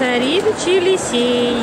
Царевич Елисей.